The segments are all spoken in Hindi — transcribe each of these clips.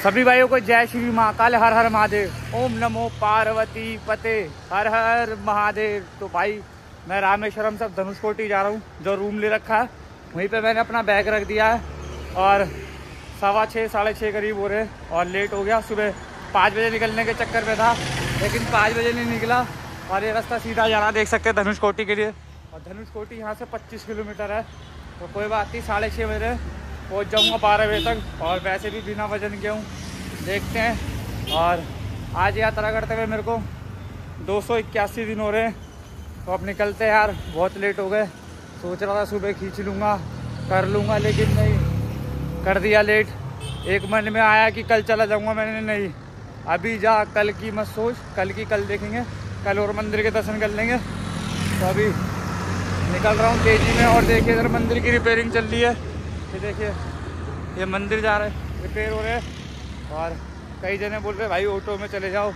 सभी भाइयों को जय श्री महाकाल, हर हर महादेव। ओम नमो पार्वती पते, हर हर महादेव। तो भाई, मैं रामेश्वरम से धनुषकोटी जा रहा हूँ, जो रूम ले रखा है, वहीं पे मैंने अपना बैग रख दिया है, और सवा छः, साढ़े छः करीब हो रहे और लेट हो गया। सुबह पाँच बजे निकलने के चक्कर में था, लेकिन पाँच बजे नहीं निकला, और ये रास्ता सीधा जाना, देख सकते हैं धनुषकोटी के लिए। और धनुषकोटी यहाँ से पच्चीस किलोमीटर है तो कोई बात नहीं, साढ़े छः बजे पहुँच जाऊँगा बारह बजे तक और वैसे भी बिना वज़न के हूँ। देखते हैं। और आज यात्रा करते हुए मेरे को दो सौ इक्यासी दिन हो रहे हैं। तो अब निकलते हैं यार, बहुत लेट हो गए। सोच रहा था सुबह खींच लूँगा, कर लूँगा, लेकिन नहीं। कर दिया लेट एक मन में आया कि कल चला जाऊँगा, मैंने नहीं। अभी जा, कल की मत सोच, कल की कल देखेंगे। कल और मंदिर के दर्शन कर लेंगे। तो अभी निकल रहा हूँ तेज़ी में और देखिए इधर मंदिर की रिपेयरिंग चल रही है। ये देखिए। ये मंदिर जा रहे रिपेयर हो रहे और कई जने बोल रहे भाई, ऑटो में चले जाओ,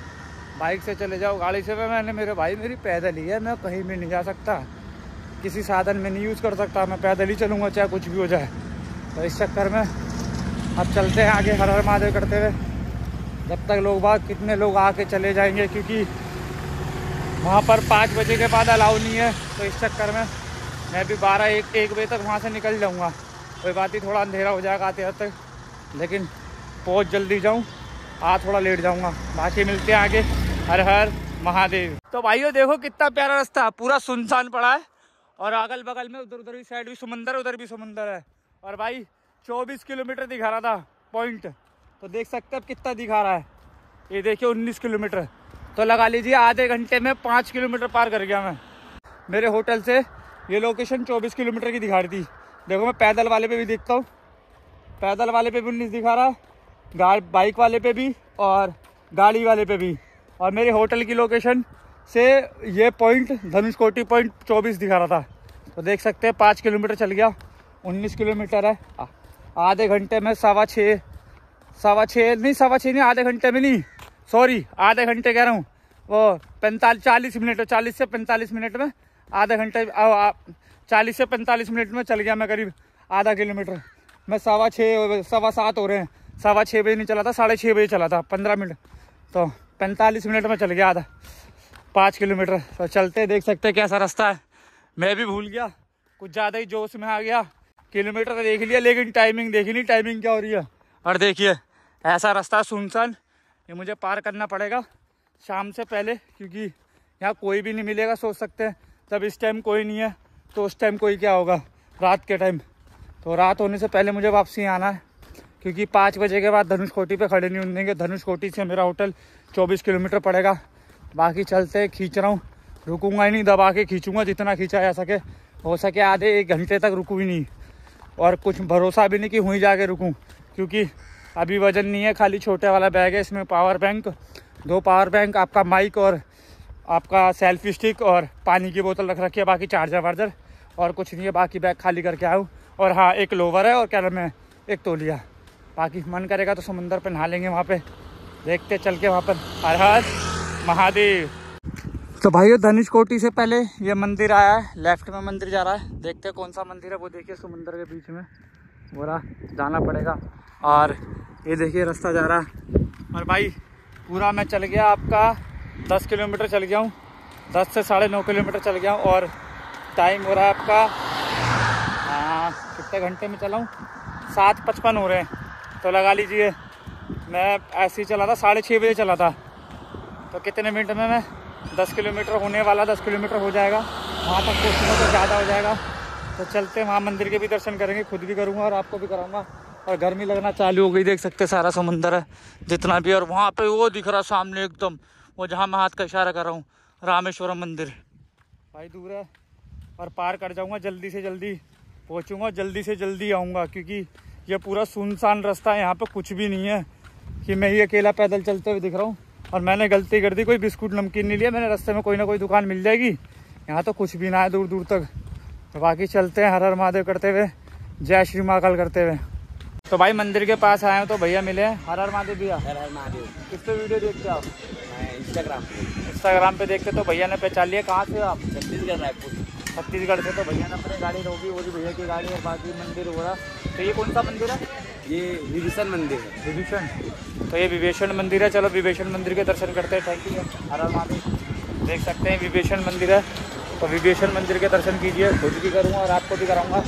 बाइक से चले जाओ, गाड़ी से। मैंने मेरे भाई, मेरी पैदल ही है, मैं कहीं भी नहीं जा सकता। किसी साधन में नहीं यूज़ कर सकता, मैं पैदल ही चलूँगा, चाहे कुछ भी हो जाए। तो इस चक्कर में अब चलते हैं आगे, हर हर महादेव करते हुए। जब तक लोग बाग, कितने लोग आके चले जाएँगे, क्योंकि वहाँ पर पाँच बजे के बाद अलाउ नहीं है। तो इस चक्कर में मैं भी बारह, एक एक बजे तक वहाँ से निकल जाऊँगा। कोई बात ही थोड़ा अंधेरा हो जाएगा आते आते लेकिन पहुँच जल्दी जाऊँ। आ थोड़ा लेट जाऊँगा। बाकी मिलते हैं आगे। हर हर महादेव। तो भाइयों, देखो कितना प्यारा रास्ता, पूरा सुनसान पड़ा है। और अगल बगल में उधर उधर भी साइड भी समुंदर, उधर भी समुंदर है। और भाई, चौबीस किलोमीटर दिखा रहा था, पॉइंट। तो देख सकते हैं कितना दिखा रहा है। ये देखिए, उन्नीस किलोमीटर। तो लगा लीजिए, आधे घंटे में पाँच किलोमीटर पार कर गया मैं। मेरे होटल से ये लोकेशन चौबीस किलोमीटर की दिखा रही थी। देखो, मैं पैदल वाले पे भी देखता हूँ। पैदल वाले पे भी उन्नीस दिखा रहा गा बाइक वाले पे भी और गाड़ी वाले पे भी। और मेरे होटल की लोकेशन से ये पॉइंट धनुषकोटी पॉइंट चौबीस दिखा रहा था। तो देख सकते हैं, पाँच किलोमीटर चल गया, उन्नीस किलोमीटर है। आधे घंटे में सवा छः सवा छः नहीं, सवा छः नहीं, आधे घंटे में नहीं सॉरी आधे घंटे कह रहा हूँ। वो पैंतालीस, चालीस मिनट, चालीस से पैंतालीस मिनट में आधे घंटे चालीस से पैंतालीस मिनट में चल गया मैं करीब आधा किलोमीटर। मैं सवा छः सवा सात हो रहे हैं। सवा छः बजे नहीं चला था, साढ़े छः बजे चला था, पंद्रह मिनट। तो पैंतालीस मिनट में चल गया आधा, पाँच किलोमीटर। तो चलते देख सकते कैसा रास्ता है। मैं भी भूल गया, कुछ ज़्यादा ही जोश में आ गया। किलोमीटर देख लिया, लेकिन टाइमिंग देखी नहीं टाइमिंग क्या हो रही है। और देखिए, ऐसा रास्ता सुनसान, ये मुझे पार करना पड़ेगा शाम से पहले, क्योंकि यहाँ कोई भी नहीं मिलेगा, सोच सकते हैं। तब इस टाइम कोई नहीं है। तो उस टाइम कोई क्या होगा? रात के टाइम तो रात होने से पहले मुझे वापसी आना है, क्योंकि पाँच बजे के बाद धनुष कोटी पर खड़े नहीं होने देंगे। धनुष कोटी से मेरा होटल चौबीस किलोमीटर पड़ेगा। बाकी चलते खींच रहा हूँ। रुकूँगा ही नहीं, दबा के खींचूँगा, जितना खींचा जा सके। हो सके आधे एक घंटे तक रुकूँ ही नहीं। और कुछ भरोसा भी नहीं कि वहीं जाके रुकूँ, क्योंकि अभी वज़न नहीं है, खाली छोटे वाला बैग है, इसमें पावर बैंक दो पावर बैंक आपका माइक और आपका सेल्फी स्टिक और पानी की बोतल रख रखी है, बाकी चार्जर वार्जर। और कुछ नहीं है, बाकी बैग खाली करके आऊँ। और हाँ एक लोवर है और क्या है, एक तोलिया। बाकी मन करेगा तो समुंदर पर नहा लेंगे वहाँ पे। देखते चल के वहाँ पर। हर हर, महादेव। तो भाइयों, धनुष कोटी से पहले ये मंदिर आया है। लेफ़्ट में मंदिर जा रहा है। देखते कौन सा मंदिर है। वो देखिए समुंदर के बीच में। बोरा, जाना पड़ेगा। और ये देखिए, रास्ता जा रहा है। और भाई, पूरा मैं चल गया आपका। दस किलोमीटर चल गया हूँ। दस से साढ़े नौ किलोमीटर चल गया हूँ। और टाइम हो रहा है आपका। हाँ कितने घंटे में चलाऊँ? सात पचपन हो रहे हैं। तो लगा लीजिए, मैं ऐसे ही चला था, साढ़े छः बजे चला था। तो कितने मिनट में मैं? दस किलोमीटर होने वाला, दस किलोमीटर हो जाएगा। वहाँ तक पहुँचूँगा तो ज़्यादा हो जाएगा। तो चलते वहाँ मंदिर के भी दर्शन करेंगे, खुद भी करूँगा और आपको भी कराऊँगा। और गर्मी लगना चालू हो गई, देख सकते सारा समुंदर है, जितना भी और वहाँ पे वो दिख रहा सामने एकदम, वो जहाँ मैं हाथ का इशारा कर रहा हूँ, रामेश्वरम मंदिर। भाई दूर है। और पार कर जाऊँगा जल्दी से जल्दी पहुँचूँगा जल्दी से जल्दी आऊँगा क्योंकि ये पूरा सुनसान रास्ता है यहाँ पर कुछ भी नहीं है कि मैं ही अकेला पैदल चलते हुए दिख रहा हूँ। और मैंने गलती कर दी कोई बिस्कुट नमकीन नहीं लिया मैंने रास्ते में कोई ना कोई दुकान मिल जाएगी। यहाँ तो कुछ भी ना है दूर दूर तक। तो बाकी चलते हैं हर हर महादेव करते हुए। जय श्री महाकाल करते हुए। तो भाई मंदिर के पास आए हैं तो भैया मिले हर हर महादेव भैया। हर हर महादेव। किस पे वीडियो देखते हो आप? इंस्टाग्राम इंस्टाग्राम पे। देखते तो भैया ने पहचान लिया। कहाँ से आप? छत्तीसगढ़ रायपुर। छत्तीसगढ़ से तो भैया ने अपनी गाड़ी रोकी वो भी भैया की गाड़ी और बाकी मंदिर हो रहा तो ये कौन सा मंदिर है? ये विभीषण मंदिर है। विभीषण? तो ये विवेशन मंदिर है। चलो विवेशन मंदिर के दर्शन करते हैं। थैंक यू हर हर महादेव देख सकते हैं विवेशन मंदिर है। तो विवेशन मंदिर के दर्शन कीजिए। खुद भी करूँगा और आपको भी कराऊँगा।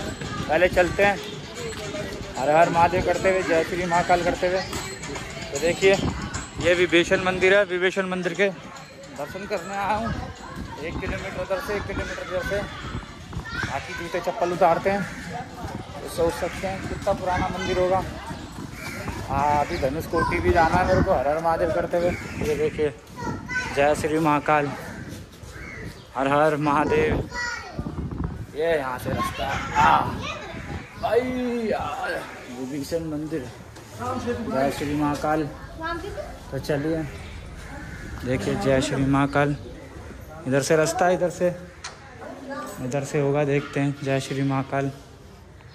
पहले चलते हैं। हर हर महादेव करते हुए जय श्री महाकाल करते हुए। तो देखिए ये विवेशन मंदिर है। विवेशन मंदिर के दर्शन करने आया हूँ। एक किलोमीटर उधर से एक किलोमीटर इधर से। बाकी जूते चप्पल उतारते हैं। तो सोच सकते हैं कितना पुराना मंदिर होगा। हाँ अभी धनुष कोटी भी जाना है मेरे को हर हर महादेव करते हुए। ये देखिए जय श्री महाकाल। हर हर महादेव। ये यहाँ से रास्ता भाई यार विभीषण मंदिर। जय श्री महाकाल। तो चलिए देखिए जय श्री महाकाल। इधर से रास्ता, इधर से। इधर से होगा, देखते हैं। जय श्री महाकाल।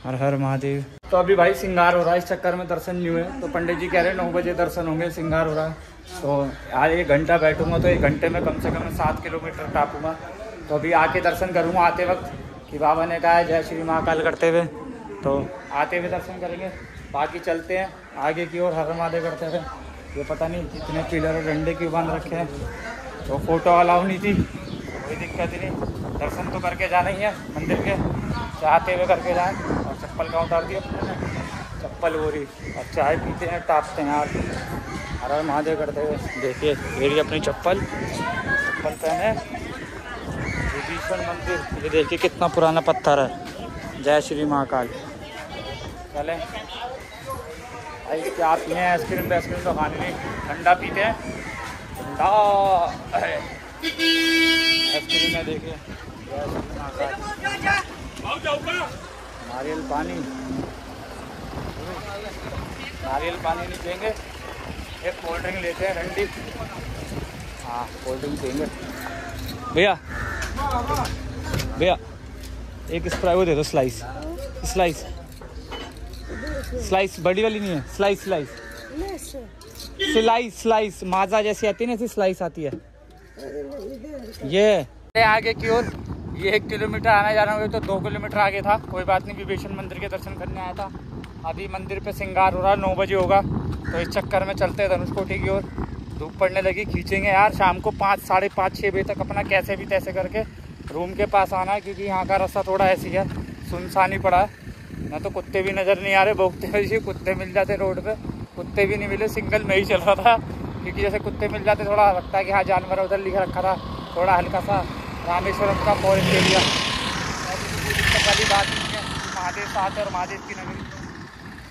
हर हर महादेव। तो अभी भाई सिंगार हो रहा है, इस चक्कर में दर्शन नहीं हुए। तो पंडित जी कह रहे हैं, नौ बजे दर्शन होंगे, सिंगार हो रहा है। तो यार एक घंटा बैठूँगा तो एक घंटे में कम से कम सात किलोमीटर टापूँगा। तो अभी आके दर्शन करूँगा आते वक्त, कि बाबा ने कहा है, जय श्री महाकाल करते हुए। तो आते हुए दर्शन करेंगे। बाकी चलते हैं, आगे की ओर हर महादेव करते हुए। ये पता नहीं कितने पिलर और डंडे क्यों बाँध रखे हैं। तो फ़ोटो अलाउ नहीं थी। कोई दिक्कत ही नहीं। दर्शन तो करके जाना ही है मंदिर के। चाहते हुए करके जाएँ और चप्पल का उतार दिया चप्पल हो रही और चाय पीते हैं टापते हैं यार हर महादेव करते हुए। देखिए मेरी अपनी चप्पल। चप्पल पहने। विभीषण मंदिर। ये देखिए कितना पुराना पत्थर है। जय श्री महाकाल। चलें। भाई, क्या पीने आइसक्रीम आइसक्रीम तो खाने ठंडा पीते हैं। ठंडा। आइसक्रीम देखिए नारियल पानी नारियल पानी नहीं देंगे एक कोल्ड ड्रिंक लेते हैं ठंडी हाँ कोल्ड ड्रिंक देंगे भैया भैया एक स्प्राई वो दे दो स्लाइस स्लाइस स्लाइस बड़ी वाली नहीं है slice slice slice slice Maaza जैसी आती है ना ऐसी स्लाइस आती है। ये। आगे की ओर, ये एक किलोमीटर आना जाना हुआ तो दो किलोमीटर आगे था। कोई बात नहीं, विभीषण मंदिर के दर्शन करने आया था। अभी मंदिर पे श्रृंगार हो रहा है, नौ बजे होगा। तो इस चक्कर में चलते हैं धनुषकोटी की ओर। धूप पड़ने लगी, खींचेंगे यार। शाम को पाँच, साढ़े पाँच छः बजे तक अपना कैसे भी तैसे करके रूम के पास आना है, क्योंकि यहाँ का रास्ता थोड़ा ऐसी है सुनसान ही पड़ा है। ना तो कुत्ते भी नज़र नहीं आ रहे भोगते हुए कुत्ते मिल जाते रोड पर कुत्ते भी नहीं मिले, सिंगल में ही चल रहा था। क्योंकि जैसे कुत्ते मिल जाते, थोड़ा लगता है कि हाँ जानवर उधर लिखा रखा था, थोड़ा हल्का सा रामेश्वरम का फॉरेस्ट एरिया वाली बात नहीं है। महादेव साथ और महादेव की नगरी।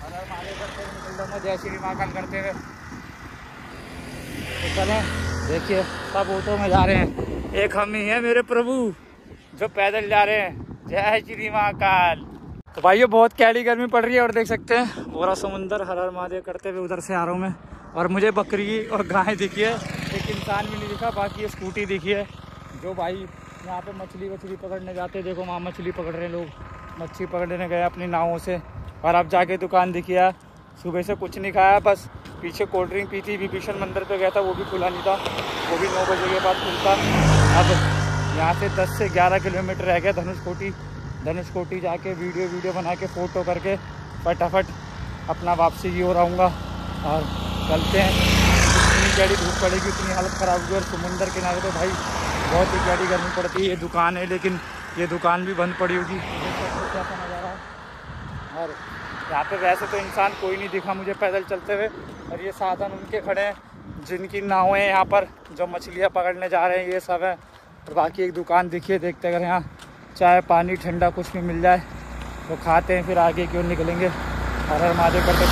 हर महादेव करते निकल जय श्री महाकाल करते हुए। तो चलें, देखिए, सब ऑटो में जा रहे हैं। एक हम ही हैं, मेरे प्रभु, जो पैदल जा रहे हैं। जय श्री महाकाल तो भाइयों, बहुत कैली गर्मी पड़ रही है और देख सकते हैं बोरा समुंदर हर हर महादेव करते हुए उधर से आ रहा हूँ मैं। और मुझे बकरी और गाय दिखी है, एक इंसान भी नहीं दिखा, बाकी स्कूटी दिखी है, जो भाई यहाँ पे मछली वछली पकड़ने जाते देखो, वहाँ मछली पकड़ रहे हैं लोग, मच्छी पकड़ने गए अपनी नावों से। और अब जाके दुकान दिखी है सुबह से कुछ नहीं खाया, बस पीछे कोल्ड ड्रिंक पी थी, विभीषण मंदिर पे गया था, वो भी खुला नहीं था, वो भी नौ बजे के बाद खुलता। अब यहाँ से 10 से 11 किलोमीटर रह गया धनुषकोटी धनुषकोटी जाके वीडियो वीडियो बना के फ़ोटो करके फटाफट अपना वापसी की ओर आऊँगा। और चलते हैं। इतनी गाड़ी धूप पड़ेगी इतनी हालत ख़राब होगी। और समुंदर किनारे तो भाई बहुत ही गाड़ी गर्मी पड़ती है। ये दुकान है, लेकिन ये दुकान भी बंद पड़ी होगी। नज़ारा और यहाँ पे वैसे तो इंसान कोई नहीं दिखा मुझे पैदल चलते हुए। और ये साधन उनके खड़े हैं, जिनकी नावें यहाँ पर, जो मछलियाँ पकड़ने जा रहे हैं, ये सब है। और बाकी एक दुकान दिखिए, देखते अगर यहाँ चाय पानी ठंडा कुछ भी मिल जाए तो खाते हैं फिर आगे की ओर निकलेंगे। हर हर महादेव करते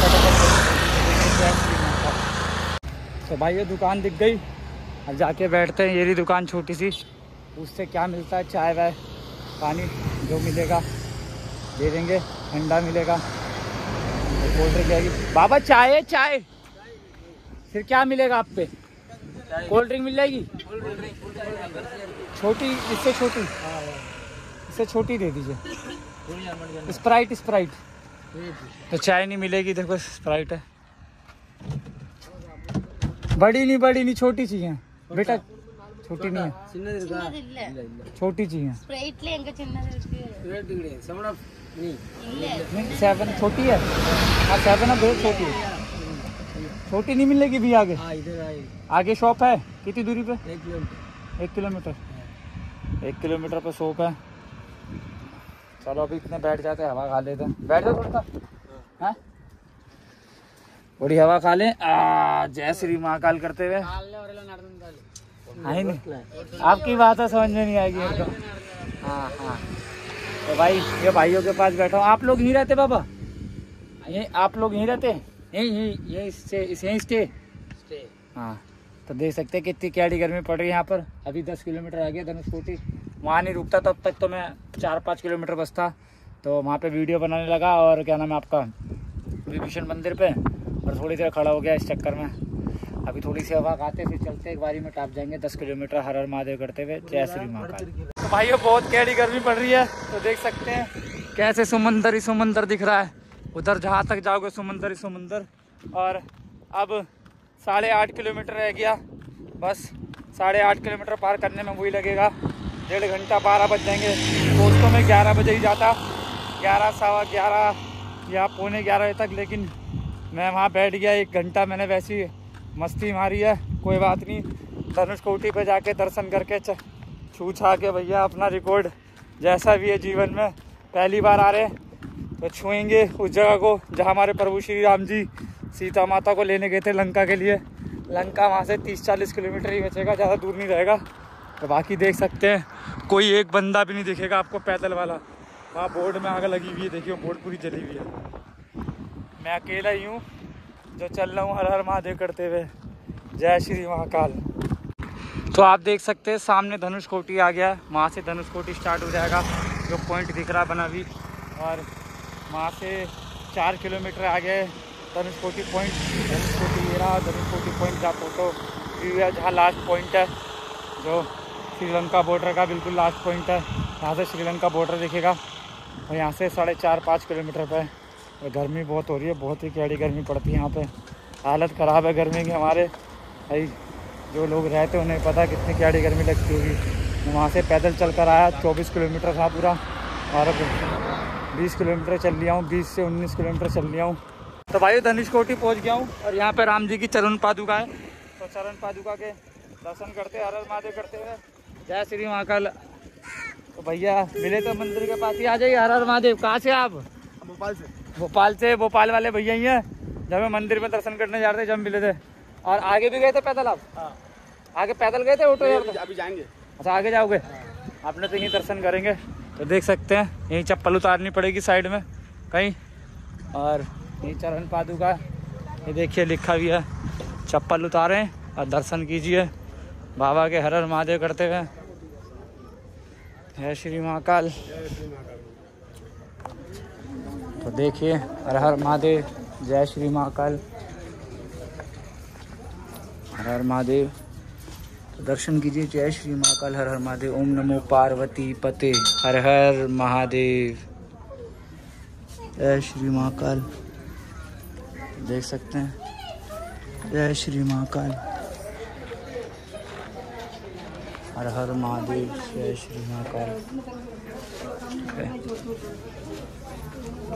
तो भाई ये दुकान दिख गई। अब जाके बैठते हैं ये रही दुकान छोटी सी। उससे क्या मिलता है चाय वाय पानी जो मिलेगा दे देंगे ठंडा मिलेगा। कोल्ड ड्रिंक आएगी बाबा चाय है चाय। फिर क्या मिलेगा आप पे? कोल्ड ड्रिंक मिल जाएगी? छोटी इससे छोटी। इससे छोटी दे दीजिए। Sprite Sprite. तो चाय नहीं मिलेगी देखो स्प्राइट है। बड़ी नहीं बड़ी नहीं छोटी चाहिए। बेटा छोटी नहीं है। छोटी चाहिए। सेवन छोटी है। हाँ सेवन है बहुत छोटी है। छोटी नहीं मिलेगी भी आगे। आगे शॉप है? कितनी दूरी पे? एक किलोमीटर। एक किलोमीटर। पे शॉप है। चलो अभी इतने बैठ जाते हवा खा लेते हैं। बैठ जाओ थोड़ा सा। हाँ? थोड़ी हवा खा लें। जय श्री महाकाल करते हुए। नहीं आपकी बात है समझ में नहीं आएगी मेरे को हाँ हाँ। तो भाई ये भाइयों के पास बैठा हूँ। आप लोग यहीं रहते बाबा? ये आप लोग यहीं रहते यहीं यहीं यहीं स्टे यहीं स्टे हाँ। तो देख सकते हैं कितनी कैडी गर्मी पड़ रही है यहाँ पर। अभी दस किलोमीटर आ गया धनुषकोटी वहाँ नहीं रुकता तब तक तो मैं चार पाँच किलोमीटर बस था तो वहाँ पे वीडियो बनाने लगा और क्या नाम है आपका? विभीषण मंदिर पे। और थोड़ी देर खड़ा हो गया इस चक्कर में। अभी थोड़ी सी हवा खाते, फिर चलते एक बारी में टाप जाएँगे। दस किलोमीटर हर हर महादेव करते हुए। जय श्री महाकाल तो बहुत कैडी गर्मी पड़ रही है। तो देख सकते हैं कैसे सुमंदर ही सुमंदर दिख रहा है। उधर जहाँ तक जाओगे, सुमंदर ही सुमंदर। और अब साढ़े आठ किलोमीटर रह गया। बस साढ़े आठ किलोमीटर पार करने में वही लगेगा। डेढ़ घंटा बारह बज जाएँगे। दोस्तों, में ग्यारह बजे ही जाता। ग्यारह सवा ग्यारह या पौने ग्यारह बजे तक, लेकिन मैं वहाँ बैठ गया। एक घंटा मैंने वैसी मस्ती मारी है, कोई बात नहीं। धनुष कोटी पे जाके दर्शन करके छू छा के भैया अपना रिकॉर्ड जैसा भी है जीवन में। पहली बार आ रहे तो छुएँगे उस जगह को जहाँ हमारे प्रभु श्री राम जी सीता माता को लेने गए थे लंका के लिए। लंका वहाँ से तीस चालीस किलोमीटर ही बचेगा, ज़्यादा दूर नहीं रहेगा। तो बाकी देख सकते हैं। कोई एक बंदा भी नहीं दिखेगा आपको पैदल वाला। वहाँ बोर्ड में आग लगी हुई है, देखिए, बोर्ड पूरी जली हुई है। मैं अकेला ही हूँ, जो चल रहा हूँ हर हर महादेव करते हुए। जय श्री महाकाल। तो आप देख सकते हैं, सामने धनुष कोटी आ गया है। वहाँ से धनुष कोटी स्टार्ट हो जाएगा। जो पॉइंट दिख रहा बना भी और वहाँ से चार किलोमीटर आगे धनुष कोटी पॉइंट धनुष कोटी ये रहा, धनुष कोटी पॉइंट का फ़ोटो व्यू है, जहाँ लास्ट पॉइंट है, जो श्रीलंका बॉर्डर का बिल्कुल लास्ट पॉइंट है। यहाँ से श्रीलंका बॉर्डर दिखेगा और यहाँ से साढ़े चार पाँच किलोमीटर पर और गर्मी बहुत हो रही है, बहुत ही कैडी गर्मी पड़ती है यहाँ पे। हालत ख़राब है गर्मी की हमारे। भाई, जो लोग रहते हैं उन्हें पता कितनी कैडी गर्मी लगती होगी। वहाँ से पैदल चल कर आया, चौबीस किलोमीटर था पूरा और बीस किलोमीटर चल लिया हूँ, बीस से उन्नीस किलोमीटर चल लिया हूँ। तो भाई धनुष कोटी पहुँच गया हूँ और यहाँ पर राम जी की चरण पादुका है। तो चरण पादुका के दर्शन करते हर महादेव करते हुए जय श्री महाकाल तो भैया मिले तो मंदिर के पास ही आ जाइए हर हर महादेव। कहाँ से आप? भोपाल से। भोपाल से भोपाल वाले भैया ही हैं जब हम मंदिर में दर्शन करने जा रहे थे जब मिले थे। और आगे भी गए थे पैदल आप? हाँ। आगे पैदल गए थे ऑटो अभी जाएँगे। अच्छा आगे जाओगे? आपने तो यहीं दर्शन करेंगे। तो देख सकते हैं यहीं चप्पल उतारनी पड़ेगी साइड में कहीं। और यहीं चरण पादुका ये देखिए लिखा भी है चप्पल उतारें और दर्शन कीजिए। बाबा के हर हर महादेव करते हुए जय श्री महाकाल। तो देखिए, हर हर महादेव, जय श्री महाकाल। हर हर महादेव तो दर्शन कीजिए, जय श्री महाकाल, हर हर महादेव, ओम नमो पार्वती पते, हर हर महादेव। जय श्री महाकाल। देख सकते हैं। जय श्री महाकाल। हर हर महादेव जय श्री महाकाल।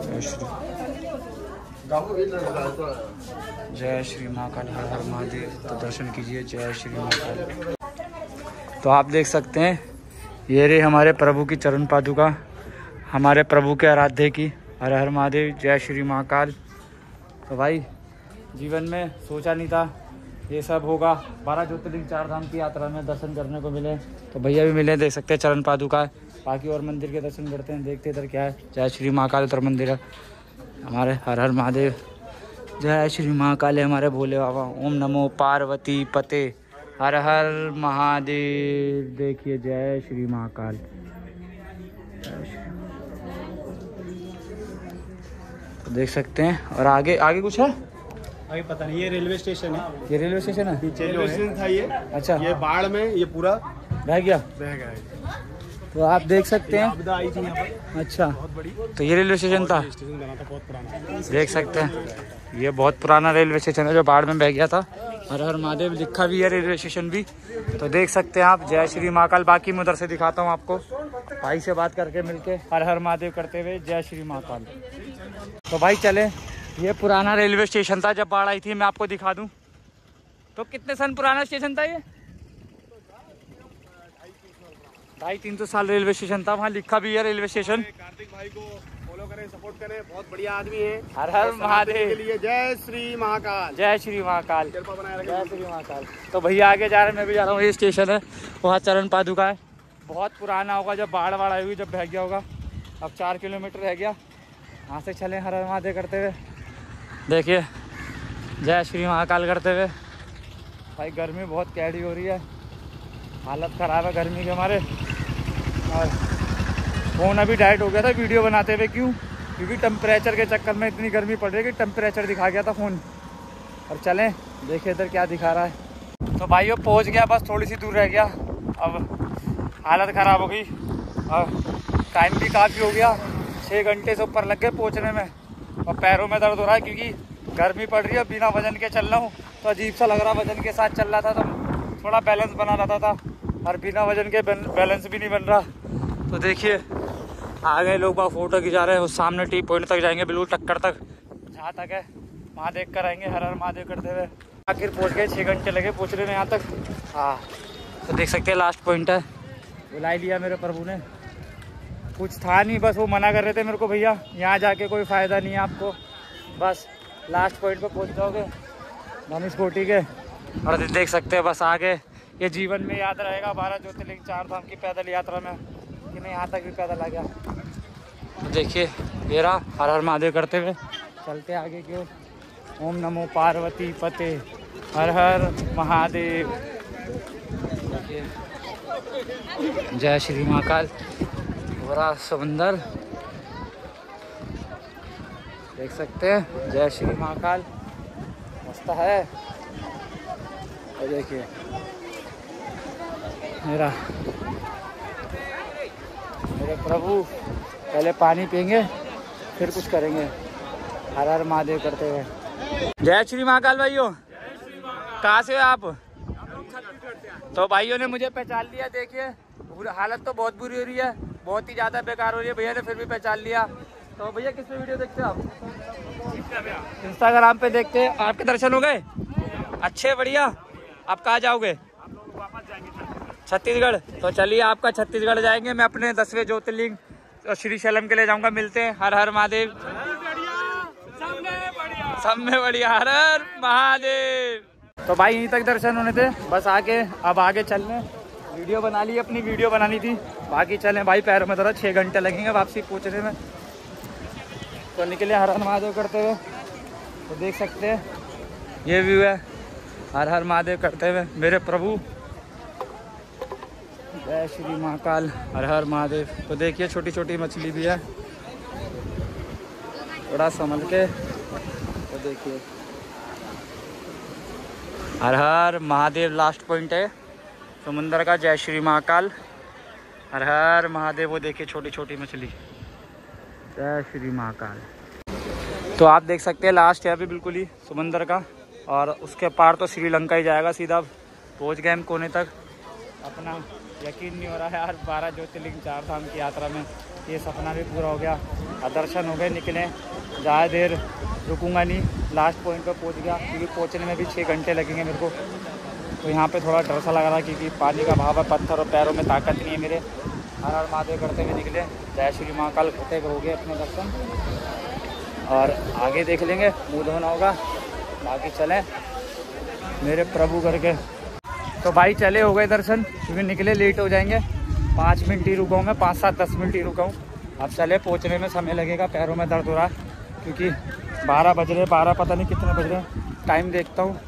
जय श्री जय श्री महाकाल, हर हर महादेव। तो दर्शन कीजिए, जय श्री महाकाल। तो आप देख सकते हैं, ये रे हमारे प्रभु की चरण पादुका, हमारे प्रभु के आराध्य की। हर हर महादेव, जय श्री महाकाल। तो भाई, जीवन में सोचा नहीं था ये सब होगा। बारह ज्योतिर्लिंग, चार धाम की यात्रा में दर्शन करने को मिले। तो भैया भी मिले, देख सकते हैं चरण पादुका बाकी और मंदिर के दर्शन करते हैं, देखते इधर क्या है। जय श्री महाकाल उधर मंदिर। है हमारे हर हर महादेव। जय श्री महाकाल हमारे भोले बाबा। ओम नमो पार्वती पते। हर हर महादेव। देखिए, जय श्री महाकाल। तो देख सकते हैं। और आगे आगे कुछ है? अभी पता नहीं ये रेलवे स्टेशन है। ये रेलवे स्टेशन है? पीछे रेलवे स्टेशन था ये। अच्छा। ये बाढ़ में ये पूरा रह गया? रह गया तो आप देख सकते हैं। आपदा आई थी यहाँ पर। अच्छा। तो ये रेलवे स्टेशन था? स्टेशन बना था बहुत पुराना। देख सकते हैं। ये बहुत पुराना रेलवे स्टेशन है जो बाढ़ में बह गया था। हर हर महादेव लिखा भी है रेलवे स्टेशन भी। तो देख सकते हैं आप जय श्री महाकाल। बाकी मैं उधर से दिखाता हूँ आपको। भाई से बात करके मिलके हर हर महादेव करते हुए जय श्री महाकाल। तो भाई चले। ये पुराना रेलवे स्टेशन था जब बाढ़ आई थी मैं आपको दिखा दूँ। तो कितने सन पुराना स्टेशन था ये? ढाई तीन सौ साल रेलवे स्टेशन था वहाँ लिखा भी है रेलवे स्टेशन। कार्तिक भाई को फॉलो करें सपोर्ट करें बहुत बढ़िया आदमी है। हर हर महादेव। के लिए जय श्री महाकाल। जय श्री महाकाल। जय श्री महाकाल। तो भैया आगे जा रहे हैं मैं भी जा रहा हूँ ये स्टेशन है वहाँ चरण पादुका है। बहुत पुराना होगा जब बाढ़ बाढ़ आई हुई जब बह गया होगा। अब चार किलोमीटर रह गया। वहाँ से चले हर हर महादेव करते हुए। देखिए, जय श्री महाकाल करते हुए। भाई, गर्मी बहुत कैडी हो रही है। हालत ख़राब है गर्मी के हमारे। और फ़ोन अभी डाइट हो गया था वीडियो बनाते हुए, क्यों? क्योंकि टेम्परेचर के चक्कर में इतनी गर्मी पड़ रही है कि टेम्परेचर दिखा गया था फ़ोन। और चलें, देखिए इधर क्या दिखा रहा है। तो भाई वो पहुँच गया, बस थोड़ी सी दूर रह गया। अब हालत ख़राब हो गई। और टाइम भी काफ़ी हो गया। छः घंटे से ऊपर लग गए पहुँचने में। और पैरों में दर्द हो रहा है क्योंकि गर्मी पड़ रही है, बिना वज़न के चल रहा हूँ। तो अजीब सा लग रहा वज़न के साथ चल रहा था तो थोड़ा बैलेंस बना रहता था। और बिना वज़न के बैलेंस भी नहीं बन रहा। तो देखिए, आ गए लोग बाग फ़ोटो खिंचा रहे हैं उस सामने टी पॉइंट तक जाएँगे, बिल्कुल टक्कर तक। जहाँ तक है वहाँ देख कर आएँगे, हर हर महादेव करते हुए। आखिर पहुँच गए छः घंटे लगे पूछ रहे में यहाँ तक। हाँ तो देख सकते हैं लास्ट पॉइंट है। बुला ही लिया मेरे प्रभु ने। कुछ था नहीं, बस वो मना कर रहे थे मेरे को, भैया, यहाँ जाके कोई फ़ायदा नहीं है आपको। बस लास्ट पॉइंट पे पहुँच जाओगे धनुष कोटी के। और देख सकते हैं बस आगे, ये जीवन में याद रहेगा, बारह ज्योतिर्लिंग, चार धाम की पैदल यात्रा में। कि मैं यहाँ तक भी पैदल आ गया। देखिए मेरा हर हर महादेव करते हुए। चलते आगे की ओर। ओम नमो पार्वती पते हर हर महादेव जय श्री महाकाल। पूरा समंदर। देख सकते हैं, जय श्री महाकाल। मस्त है। और देखिए। मेरा मेरे प्रभु, पहले पानी पियेंगे, फिर कुछ करेंगे। हर हर महादेव करते हुए जय श्री महाकाल भाइयों। कहाँ से हो आप? तो भाइयों ने मुझे पहचान लिया, देखिए। हालत तो बहुत बुरी हो रही है। बहुत ही ज़्यादा बेकार हो रही है। भैया ने फिर भी पहचान लिया। तो भैया, किस पे वीडियो देखते हो आप? इंस्टाग्राम पे देखते हैं। आपके दर्शन हो गए? अच्छे, बढ़िया। आप कहाँ जाओगे? छत्तीसगढ़। तो चलिए, आपका छत्तीसगढ़ जाएँगे। मैं अपने दसवें ज्योतिर्लिंग और श्री शैलम के लिए जाऊँगा। मिलते हैं। हर हर महादेव। सब में बढ़िया। हर हर महादेव। तो भाई, यहीं तक दर्शन होने थे। बस आके अब आगे चलने। वीडियो बना ली, अपनी वीडियो बनानी थी। बाकी चलें भाई, पैरों में दर्द छः घंटे लगेंगे वापसी पहुँचने में। तो निकले हर हर महादेव करते हुए। तो देख सकते हैं, ये व्यू है हर हर महादेव करते हुए, मेरे प्रभु। जय श्री महाकाल, हर हर महादेव। तो देखिए छोटी छोटी मछली भी है। थोड़ा संभल के तो देखिए। हर हर महादेव लास्ट पॉइंट है। समुंदर का जय श्री महाकाल। हर हर महादेव, वो देखिए छोटी छोटी मछली। जय श्री महाकाल। तो आप देख सकते हैं लास्ट है अभी बिल्कुल ही समंदर का। और उसके पार तो श्रीलंका ही जाएगा सीधा। पहुँच गए हम कोने तक। अपना यकीन नहीं हो रहा है यार, बारह ज्योतिर्लिंग, चार धाम की यात्रा में। ये सपना भी पूरा हो गया। दर्शन हो गए, निकले। ज़्यादा देर रुकूँगा नहीं। लास्ट पॉइंट पर पहुँच गया। क्योंकि पहुँचने में भी छः घंटे लगेंगे मेरे को। तो यहाँ पे थोड़ा डर सा लग रहा है क्योंकि पानी का भाव है, पत्थर और पैरों में ताकत नहीं है मेरे। हर हर महादेव करते हुए निकले। जय श्री महाकाल होते हो गए अपने दर्शन। और आगे देख लेंगे, मुँह धोना होगा, बाकी चलें मेरे प्रभु करके। तो भाई चले हो गए दर्शन, क्योंकि निकले लेट हो जाएँगे। पाँच मिनट ही रुका हूँ मैं, पाँच सात दस मिनट ही रुका हूँ। अब चले, पहुँचने में समय लगेगा, पैरों में दर्द हो रहा क्योंकि बारह बज रहे, बारह पता नहीं कितने बज रहे टाइम देखता हूँ।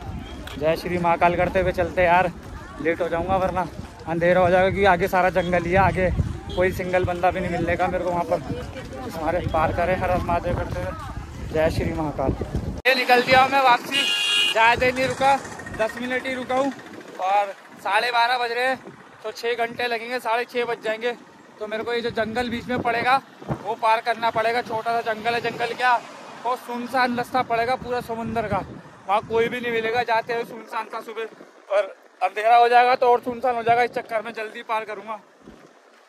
जय श्री महाकाल करते हुए चलते यार। लेट हो जाऊँगा वरना अंधेरा हो जाएगा क्योंकि आगे सारा जंगल ही है, आगे कोई सिंगल बंदा भी नहीं मिलेगा मेरे को वहाँ पर। हमारे पार करे हर महादेव करते हुए। जय श्री महाकाल। ये निकल दिया मैं वापसी। ज़्यादा नहीं रुका। दस मिनट ही रुका हूँ और साढ़े बारह बज रहे हैं तो छः घंटे लगेंगे, साढ़े छः बज जाएँगे। तो मेरे को ये जो जंगल बीच में पड़ेगा, वो पार करना पड़ेगा। छोटा सा जंगल है, जंगल क्या? बहुत सुनसान रास्ता पड़ेगा पूरा समुंदर का। वहाँ कोई भी नहीं मिलेगा, जाते हुए सुनसान था सुबह। और अंधेरा हो जाएगा तो और सुनसान हो जाएगा, इस चक्कर में जल्दी पार करूँगा।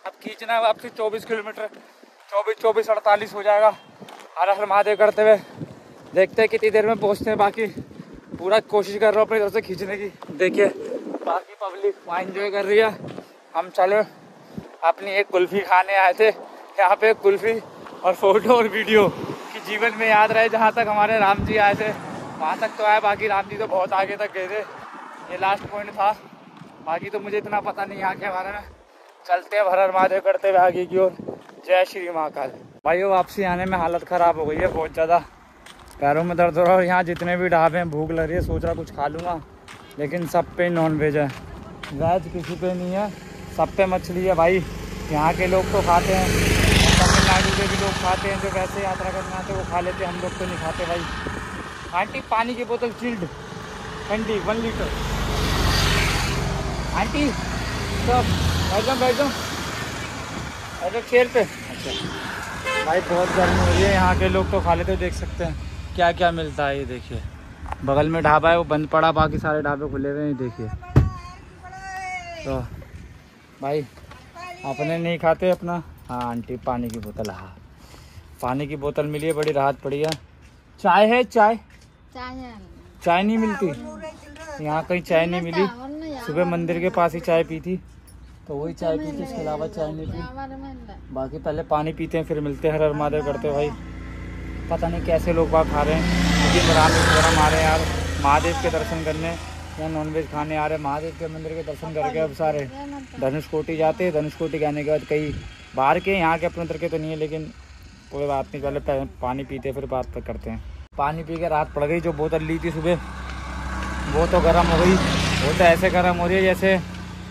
अब खींचना है वापसी चौबीस किलोमीटर। चौबीस चौबीस, अड़तालीस हो जाएगा। हर हर महादेव करते हुए देखते हैं कितनी देर में पहुँचते हैं बाकी। पूरा कोशिश कर रहा हूँ अपनी तरफ़ से खींचने की। देखिए, बाकी पब्लिक वहाँ इंजॉय कर रही है। हम चले, अपनी एक कुल्फी खाने आए थे। यहाँ पे कुल्फी और फ़ोटो और वीडियो कि जीवन में याद रहे, जहाँ तक हमारे राम जी आए थे। वहाँ तक तो आया, बाकी राम जी तो बहुत आगे तक गए थे। ये लास्ट पॉइंट था। बाकी तो मुझे इतना पता नहीं यहाँ के बारे में। चलते हैं भरर महादेव, करते हुए आगे की ओर। जय श्री महाकाल। भाई वो वापसी आने में हालत ख़राब हो गई है बहुत ज़्यादा। पैरों में दर्द हो रहा है और यहाँ जितने भी ढाबे हैं, भूख लग रही है, सोच रहा कुछ खा लूँगा। लेकिन सब पे नॉन वेज है। वेज किसी पे नहीं है। सब पे मछली है भाई। यहाँ के लोग तो खाते हैं। तमिलनाडु के भी लोग खाते हैं, जो वैसे यात्रा करने आते वो खा लेते हम लोग तो नहीं खाते भाई। आंटी, पानी की बोतल चिल्ड ठंडी वन लीटर आंटी सब बैठ जाओ बैठ. जाओ जाओ चेयर पे. अच्छा. भाई, बहुत गर्मी हो रही है. यहाँ के लोग तो खा लेते हो देख सकते हैं. क्या क्या मिलता है, ये देखिए. बगल में ढाबा है, वो बंद पड़ा, बाकी सारे ढाबे खुले हुए हैं देखिए. तो भाई, अपने नहीं खाते, अपना. हाँ आंटी, पानी की बोतल हाँ. पानी की बोतल मिली है, बड़ी राहत पड़ी है. चाय है, चाय. चाय नहीं मिलती? यहाँ कहीं चाय नहीं मिली। सुबह मंदिर के पास ही चाय पी थी तो वही चाय पी थी उसके अलावा चाय नहीं पी। बाकी पहले पानी पीते हैं फिर मिलते हैं हर हर महादेव करते भाई। पता नहीं कैसे लोग बाग खा रहे हैं। लेकिन रामेश्वरम आ रहे हैं यार महादेव के दर्शन करने। या नॉनवेज खाने आ रहे हैं महादेव के मंदिर के दर्शन करके अब सारे। धनुष कोटी जाते हैं धनुष कोटी के आने के बाद कई बाहर के यहाँ के अपने उतर के तो नहीं है लेकिन कोई बात नहीं पहले पानी पीते फिर बात करते हैं। पानी पी के रात पड़ गई, जो बोतल ली थी सुबह, वो तो गर्म हो गई। वो तो ऐसे गर्म हो रही है जैसे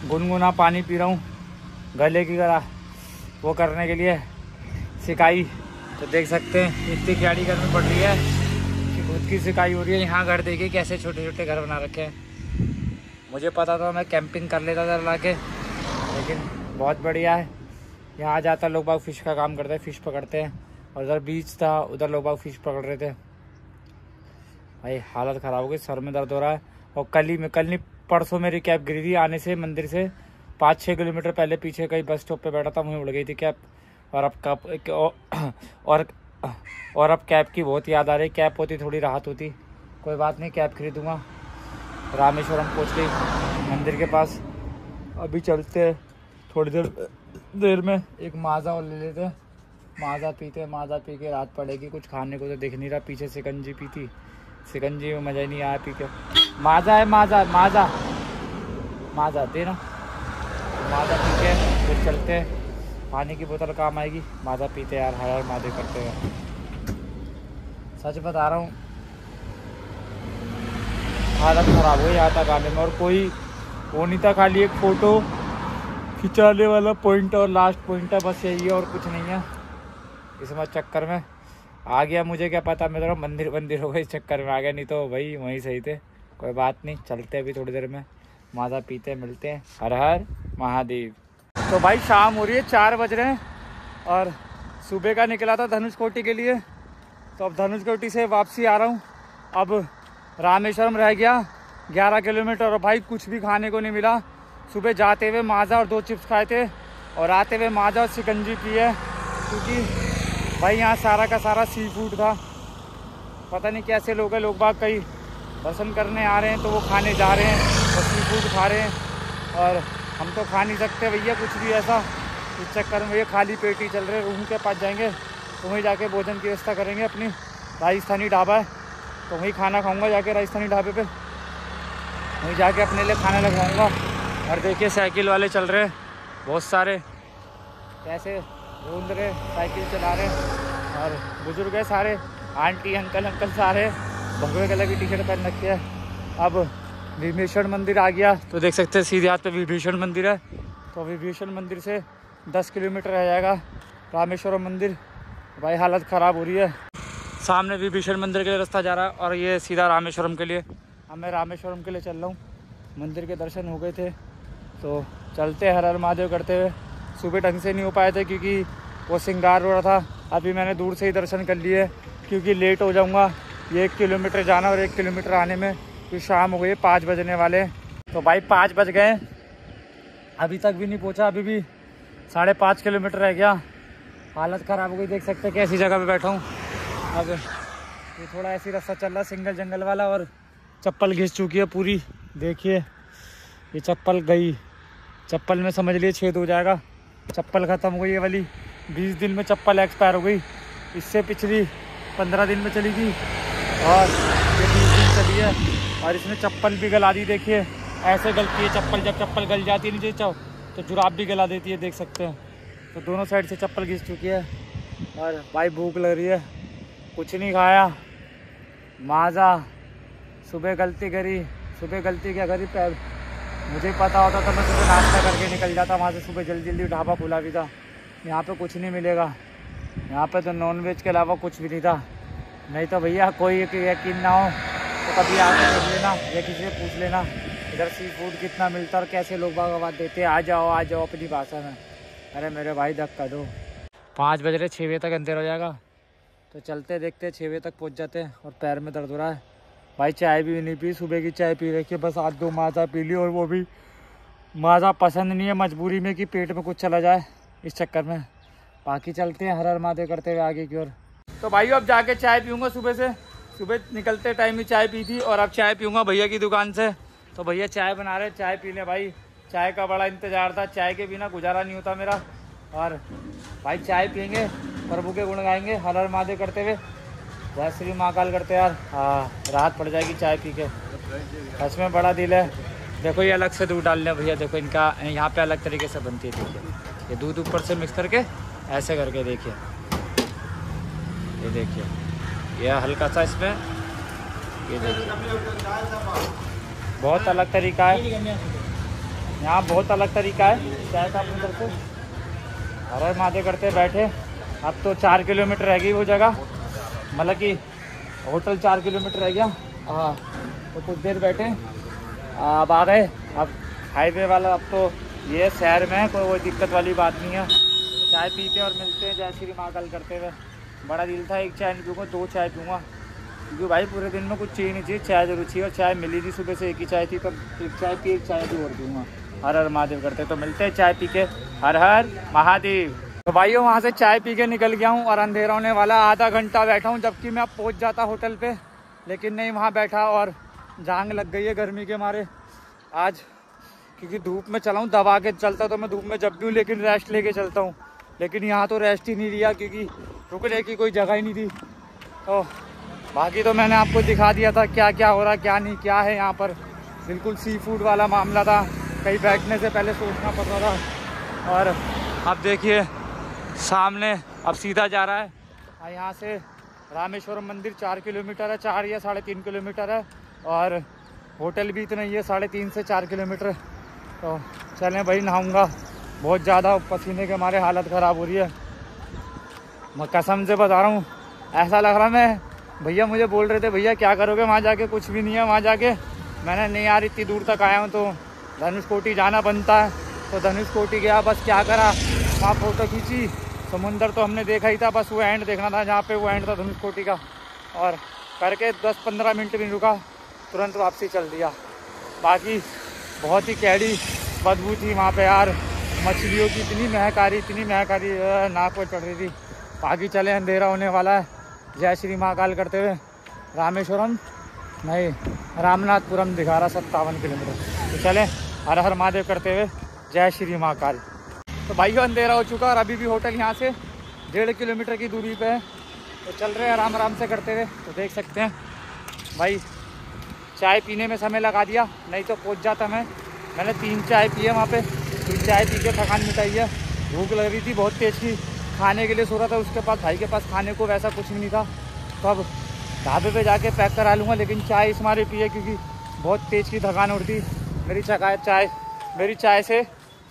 गुनगुना पानी पी रहा हूँ, गले की गला वो करने के लिए सिकाई। तो देख सकते हैं, इतनी क्यारी गर्मी पड़ रही है कि खुद की सिकाई हो रही है। यहाँ घर देखिए कैसे छोटे छोटे घर बना रखे हैं। मुझे पता था मैं कैंपिंग कर लेता था ला के लेकिन बहुत बढ़िया है। यहाँ आ जाता, लोग बाग फ़िश का काम करते हैं फ़िश पकड़ते हैं। और उधर बीच था, उधर लोग बाग फ़िश पकड़ रहे थे। भाई, हालत ख़राब हो गई, सर में दर्द हो रहा है। और कल ही में, कल नहीं, परसों मेरी कैब गिरी थी आने से, मंदिर से। पाँच छः किलोमीटर पहले पीछे कहीं बस स्टॉप पे बैठा था, वहीं उड़ गई थी कैब। और अब कब और और अब कैब की बहुत याद आ रही कैब होती, थोड़ी राहत होती। कोई बात नहीं, कैब खरीदूँगा। रामेश्वरम गई, मंदिर के पास। अभी चलते थोड़ी देर देर में एक माजा और ले लेते माजा पीते माजा पी के रात पड़ेगी। कुछ खाने को तो दिख नहीं रहा, पीछे सिकंजी पी में मज़ा ही नहीं पी के माजा है, माजा माजा। माजा देना माजा पी के फिर चलते हैं। पानी की बोतल काम आएगी। माजा पीते यार, हर हर मादे करते हैं। सच बता रहा हूँ, हालत ख़राब हो जाता गाने में और कोई, वो नहीं था खाली एक फ़ोटो खिंचाने वाला पॉइंट और लास्ट पॉइंट है, बस यही है और कुछ नहीं है। इसमें चक्कर में आ गया मुझे क्या पता, मैं थोड़ा मंदिर मंदिर हो गई इस चक्कर में आ गया, नहीं तो भाई वहीं सही थे। कोई बात नहीं, चलते अभी थोड़ी देर में माता पीते मिलते हैं। हर हर महादेव। तो भाई शाम हो रही है, चार बज रहे हैं, और सुबह का निकला था धनुष कोटी के लिए तो अब धनुष कोटी से वापसी आ रहा हूँ। अब रामेश्वरम रह गया, ग्यारह किलोमीटर, और भाई कुछ भी खाने को नहीं मिला। सुबह जाते हुए माजा और दो चिप्स खाए थे, और आते हुए माजा और शिकंजी पी है, क्योंकि भाई, यहाँ सारा का सारा सी फ़ूड था। पता नहीं कैसे लोग हैं, लोग बाग कहीं दर्शन करने आ रहे हैं तो वो खाने जा रहे हैं और सी फ़ूड खा रहे हैं। और हम तो खा नहीं सकते भैया, कुछ भी ऐसा। इस चक्कर में ये खाली पेट ही चल रहे हैं, रूम के पास जाएँगे। तो वहीं जाके भोजन की व्यवस्था करेंगे अपनी। राजस्थानी ढाबा है तो वहीं खाना खाऊँगा जाके राजस्थानी ढाबे पे। वहीं जाके अपने लिए खाना लगवाऊँगा। और देखिए, साइकिल वाले चल रहे हैं, बहुत सारे। कैसे घूम रहे, साइकिल चला रहे, और बुज़ुर्ग है सारे, आंटी, अंकल अंकल सारे, भगवे कलर की टी शर्ट पहन रखी है। अब विभीषण मंदिर आ गया तो देख सकते हैं सीधे हाथ पे विभीषण मंदिर है। तो विभीषण मंदिर से 10 किलोमीटर रह जाएगा, रामेश्वरम मंदिर। भाई, हालत ख़राब हो रही है। सामने विभीषण मंदिर के लिए रास्ता जा रहा है, और ये सीधा रामेश्वरम के लिए। अब मैं रामेश्वरम के लिए चल रहा हूँ। मंदिर के दर्शन हो गए थे तो चलते हर हर महादेव करते हुए। सुबह ढंग से नहीं हो पाए थे क्योंकि वो सिंगार हो रहा था। अभी मैंने दूर से ही दर्शन कर लिए, क्योंकि लेट हो जाऊँगा। ये एक किलोमीटर जाना और एक किलोमीटर आने में फिर शाम हो गई, पाँच बजने वाले। तो भाई पाँच बज गए। अभी तक भी नहीं पहुँचा, अभी भी साढ़े पाँच किलोमीटर रह गया। हालत ख़राब हो गई, देख सकते कैसी जगह पे बैठा हूँ। अब ये थोड़ा ऐसी रास्ता चल रहा सिंगल जंगल वाला और चप्पल घिस चुकी है पूरी। देखिए, ये चप्पल गई। चप्पल में समझ लिए छेद हो जाएगा। चप्पल ख़त्म हो गई ये वाली। बीस दिन में चप्पल एक्सपायर हो गई। इससे पिछली पंद्रह दिन में चली गई और ये बीस दिन चली है। और इसने चप्पल भी गला दी, देखिए। ऐसे गलती है चप्पल, जब चप्पल गल जाती है नीचे चाहो तो जुराब भी गला देती है, देख सकते हैं। तो दोनों साइड से चप्पल घिस चुकी है। और भाई भूख लग रही है। कुछ नहीं खाया। माजा। सुबह गलती करी। सुबह गलती क्या करी? पैर मुझे पता होता तो मैं सुबह नाश्ता करके निकल जाता, वहाँ से सुबह जल्दी जल्दी ढाबा खुला भी था। यहाँ पे कुछ नहीं मिलेगा। यहाँ पे तो नॉन वेज के अलावा कुछ भी नहीं था। नहीं तो भैया, कोई यकीन ना हो तो कभी आके देख लेना, या किसी से पूछ लेना, इधर सी फ़ूड कितना मिलता और कैसे लोग बाग आवाज़ देते आ जाओ आ जाओ अपनी भाषा में। अरे मेरे भाई, धक्का दो। पाँच बज रहे छः बजे तक अंधेर हो जाएगा। तो चलते, देखते छः बजे तक पहुँच जाते और पैर में दर्द हो रहा है। भाई चाय भी नहीं पी, सुबह की चाय पी रखी है, बस आज दो माजा पी ली और वो भी माजा पसंद नहीं है मजबूरी में कि पेट में कुछ चला जाए इस चक्कर में। बाकी चलते हैं हर हर मादे करते हुए आगे की ओर। तो भाई, अब जाके चाय पीऊँगा सुबह से। सुबह निकलते टाइम ही चाय पी थी और अब चाय पीऊँगा भैया की दुकान से। तो भैया चाय बना रहे चाय पी लें भाई। चाय का बड़ा इंतज़ार था, चाय के बिना गुजारा नहीं होता मेरा। और भाई चाय पियेंगे, प्रभु के गुण गाएँगे हर हर महादेव करते हुए। जय श्री महाकाल करते यार। हाँ राहत पड़ जाएगी चाय पी के। सच में बड़ा दिल है। देखो, ये अलग से दूध डालने भैया। देखो, इनका, यहाँ पे अलग तरीके से बनती है, देखिए। ये दूध ऊपर से मिक्स करके, ऐसे करके देखिए। ये देखिए। ये हल्का सा इसमें। ये देखिए। बहुत अलग तरीका है। यहाँ बहुत अलग तरीका है। चाय का अपनी तरफ़ से। हर मादे करते बैठे। अब तो चार किलोमीटर रह गई वो जगह। मतलब कि होटल चार किलोमीटर रह गया। हाँ। तो कुछ देर बैठे। अब आ गए। अब हाईवे वाला अब तो ये शहर में है कोई वो दिक्कत वाली बात नहीं है। चाय पीते और मिलते हैं जय श्री महाकाल करते हुए। बड़ा दिल था एक चाय नहीं पीऊँगा दो चाय पीऊँगा। क्योंकि भाई पूरे दिन में कुछ चाहिए नहीं चाहिए चाय ज़रूर चाहिए। और चाय मिली थी सुबह से एक ही चाय थी तो एक चाय पी एक चाय भी और पीऊँगा हर हर महादेव करते तो मिलते हैं चाय पी के। हर हर महादेव। तो भाइयों, वहाँ से चाय पी के निकल गया हूँ और अंधेरा होने वाला आधा घंटा बैठा हूँ, जबकि मैं अब पहुँच जाता होटल पे, लेकिन नहीं वहाँ बैठा और जांग लग गई है गर्मी के मारे। आज क्योंकि धूप में चला हूँ, दबा के चलता तो मैं धूप में जब भी हूँ, लेकिन रेस्ट लेके चलता हूँ। लेकिन यहाँ तो रेस्ट ही नहीं लिया, क्योंकि रुकने की कोई जगह ही नहीं थी। तो बाकी तो मैंने आपको दिखा दिया था क्या क्या हो रहा, क्या नहीं, क्या है यहाँ पर। बिल्कुल सी फ़ूड वाला मामला था, कहीं बैठने से पहले सोचना पड़ रहा था। और अब देखिए सामने अब सीधा जा रहा है। और यहाँ से रामेश्वरम मंदिर चार किलोमीटर है, चार या साढ़े तीन किलोमीटर है और होटल भी इतना ही है, साढ़े तीन से चार किलोमीटर। तो चलें भाई, नहाऊँगा। बहुत ज़्यादा पसीने के मारे हालत ख़राब हो रही है। मैं कसम से बता रहा हूँ, ऐसा लग रहा मैं, भैया मुझे बोल रहे थे, भैया, क्या करोगे वहाँ जाके? कुछ भी नहीं है वहाँ जाके। मैंने, नहीं यार, इतनी दूर तक आया हूँ तो धनुष कोटी जाना बनता है। तो धनुष कोटी गया, बस क्या करा? वहाँ फ़ोटो खींची समुंदर तो हमने देखा ही था, बस वो एंड देखना था, जहाँ पे वो एंड था धनुष कोटी का। और करके दस पंद्रह मिनट भी रुका, तुरंत वापसी चल दिया। बाकी बहुत ही कैडी बदबू थी वहाँ पे यार। मछलियों की इतनी महक आ रही इतनी महक आ रही नाक पर चढ़ रही थी। बाकी चले, अंधेरा होने वाला है। जय श्री महाकाल करते हुए। रामेश्वरम? नहीं, रामनाथपुरम दिखा रहा, सत्तावन किलोमीटर। तो चले, हर हर महादेव करते हुए, जय श्री महाकाल। तो भाइयों अंधेरा हो चुका और अभी भी होटल यहाँ से डेढ़ किलोमीटर की दूरी पे है। तो चल रहे हैं आराम आराम से करते हुए। तो देख सकते हैं। भाई, चाय पीने में समय लगा दिया। नहीं तो पहुँच जाता मैं। मैंने तीन चाय पिए वहाँ पे। तीन चाय पी के थकान मिटाई है। भूख लग रही थी, बहुत तेज़ की खाने के लिए सो रहा था, उसके पास भाई के पास खाने को वैसा कुछ भी नहीं था। तो अब ढाबे पे जाके पैक करा लूँगा, लेकिन चाय इस मारे पिए क्योंकि बहुत तेज़ की थकान उड़ती मेरी चाय मेरी चाय से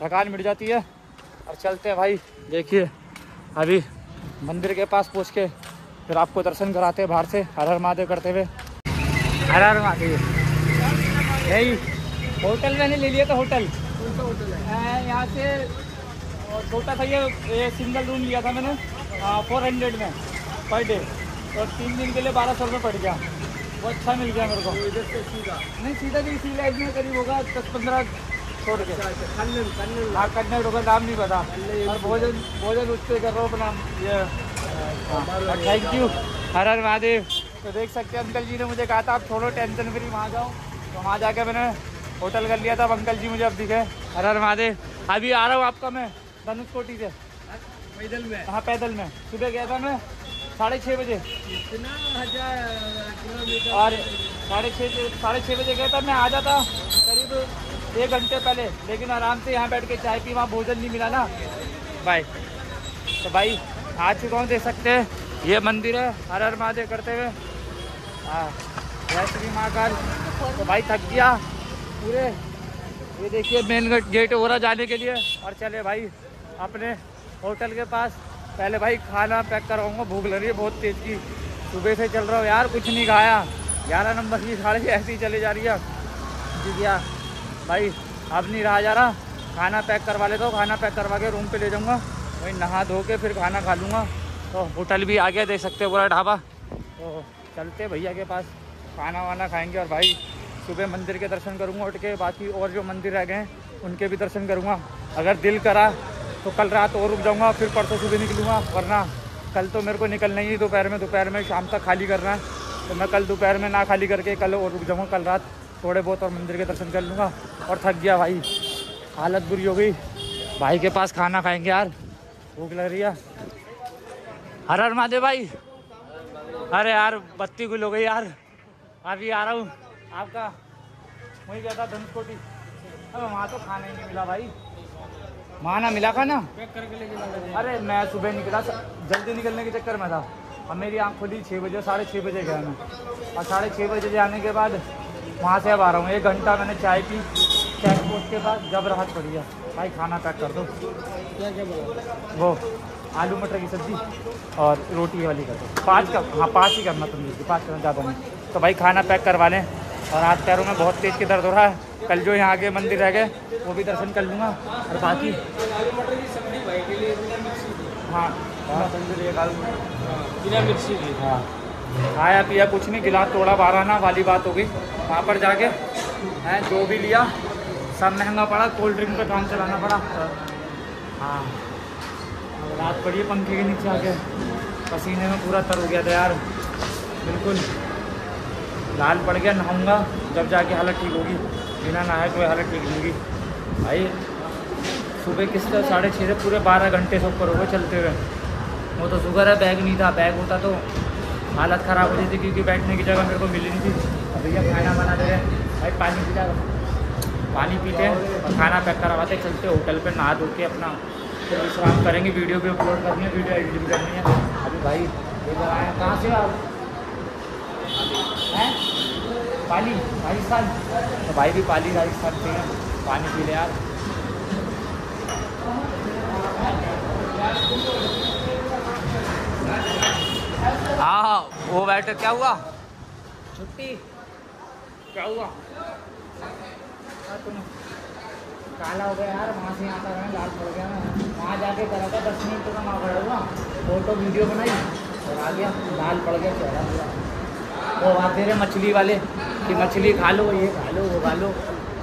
थकान मिट जाती है। और चलते हैं भाई। देखिए अभी मंदिर के पास पहुँच के फिर आपको दर्शन कराते हैं बाहर से हर हर महादेव करते हुए। हर हर महादेव। यही होटल मैंने ले लिया था होटल। यहाँ से और छोटा था ये, ये सिंगल रूम लिया था मैंने फोर हंड्रेड में पर डे और तीन दिन के लिए बारह सौ रुपये पड़ गया। वो अच्छा मिल गया मेरे को। इधर से सीधा? नहीं सीधा भी इसी लाइफ में करीब होगा दस पंद्रह सौ रुपये हाँ कन्नड़ होगा नाम नहीं पता। और भोजन भोजन उस पर कर रहा हूँ अपना। ये थैंक यू हर हर महादेव। तो देख सकते हैं अंकल जी ने मुझे कहा था आप छोड़ो टेंशन फ्री वहाँ जाओ। तो वहाँ जाके मैंने होटल कर लिया था अब अंकल जी मुझे अब दिखे। हर हर महादेव। अभी आ रहा हूँ आपका मैं धनुष कोटी से। पैदल में। हाँ पैदल में। सुबह गया था मैं साढ़े छः बजे। हज़ार और साढ़े छः साढ़े छः बजे गया था मैं आ जाता। करीब एक घंटे पहले, लेकिन आराम से यहाँ बैठ के चाय पी, वहाँ भोजन नहीं मिला ना। भाई तो भाई आ चुका हूँ देख सकते हैं? ये मंदिर है, हर हर महादेव करते हुए। हाँ जय श्री महाकाल। तो भाई, थक गया पूरे। ये देखिए मेन गेट हो रहा जाने के लिए। और चले भाई, अपने होटल के पास। पहले भाई, खाना पैक करवाऊँगा, भूख लग रही है बहुत तेज की। सुबह से चल रहा हूँ यार, कुछ नहीं खाया। ग्यारह नंबर की साड़ी ऐसी चले जा रही है। जी भैया भाई, अब नहीं रहा जा रहा। खाना पैक करवा लेता हूँ, खाना पैक करवा के रूम पे ले जाऊँगा। वहीं नहा धो के फिर खाना खा लूँगा। तो होटल भी आ गया देख सकते हो पूरा ढाबा। तो चलते भैया के पास। खाना वाना खाएँगे और भाई, सुबह मंदिर के दर्शन करूँगा उठ के। बाकी और जो मंदिर रह गए उनके भी दर्शन करूँगा। अगर दिल करा तो कल रात और रुक जाऊँगा, फिर परसों सुबह निकलूँगा। वरना कल तो मेरे को निकलना है दोपहर में। दोपहर में शाम तक खाली करना है। तो मैं कल दोपहर में ना खाली करके कल और रुक जाऊँगा कल रात। थोड़े बहुत और मंदिर के दर्शन कर लूँगा। और थक गया भाई। हालत बुरी हो गई। भाई के पास खाना खाएँगे यार। भूख लग रही है। हर हर महादेव भाई। अरे यार बत्ती गुल हो गई यार। अभी आ रहा हूँ। आपका वही गया था धनुषकोटी। अब वहाँ तो खाना ही नहीं मिला भाई। वहाँ ना मिला खाना? पैक करके लेके अरे मैं सुबह निकला जल्दी निकलने के चक्कर में था। अब मेरी आँख खुली छः बजे साढ़े छः बजे गया मैं। और साढ़े छः बजे जाने के बाद वहाँ से अब आ रहा हूँ। एक घंटा मैंने चाय पी चेक पोस्ट के बाद जब राहत पड़ी है। भाई खाना पैक कर दो। क्या क्या बोला? वो आलू मटर की सब्ज़ी और रोटी वाली कर दो। पाँच का हाँ पाँच ही करना तुम पाँच करना ज़्यादा नहीं। तो भाई खाना पैक करवा लें। और हाथ पैरों में बहुत तेज़ के दर्द हो रहा है। कल जो यहाँ आगे मंदिर रह गए वो भी दर्शन कर लूँगा। और बाकी हाँ। आलू बिना मिर्ची हाँ। खाया पिया, कुछ नहीं, गिलास तोड़ा बारह ना वाली बात हो गई। वहाँ पर जाके, हैं, जो भी लिया, सब महँगा पड़ा, कोल्ड ड्रिंक पे काम चलाना पड़ा। हाँ। रात पड़ी है, पंखे के नीचे आके। पसीने में पूरा तर हो गया था यार। बिल्कुल। लाल पड़ गया, नहाऊँगा, जब जाके हालत ठीक होगी। बिना नहाए कोई हालत ठीक होगी। भाई, सुबह किस तरह, साढ़े छः से पूरे बारह घंटे से ऊपर हो गए चलते हुए। वो तो शुगर है, बैग नहीं था, बैग होता तो हालत ख़राब हो रही थी क्योंकि बैठने की जगह मेरे को मिली नहीं थी। भैया खाना बना दे रहे भाई, पानी पी पानी पीते हैं और खाना पैक करवाते चलते होटल पे नहा धो के अपना फिर विश्राम करेंगे। वीडियो भी अपलोड करनी है, वीडियो एडिटिंग करनी है। अभी भाई ये आए कहाँ से आप? हैं? पाली, राजस्थान। तो भाई भी पाली, राजस्थान से हैं। पानी पी ले यार। हाँ वो बैठे, क्या हुआ? छुट्टी। क्या हुआ? काला हो गया यार, वहाँ से आता रहा लाल पड़ गया मैं। वहाँ जाके करा था, दस मिनट तो वहाँ खड़ा हुआ। फ़ोटो, वीडियो बनाई और आ गया लाल पड़ गया चेहरा पूरा वो दे रहे मछली वाले, कि मछली खा लो, ये खा लो, वो खा लो।